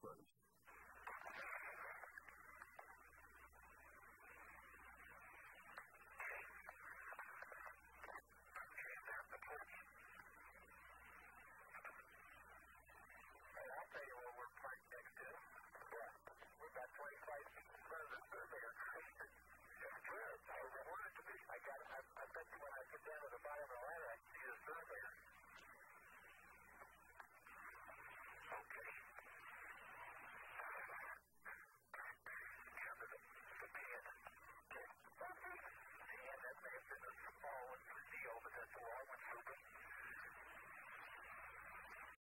first.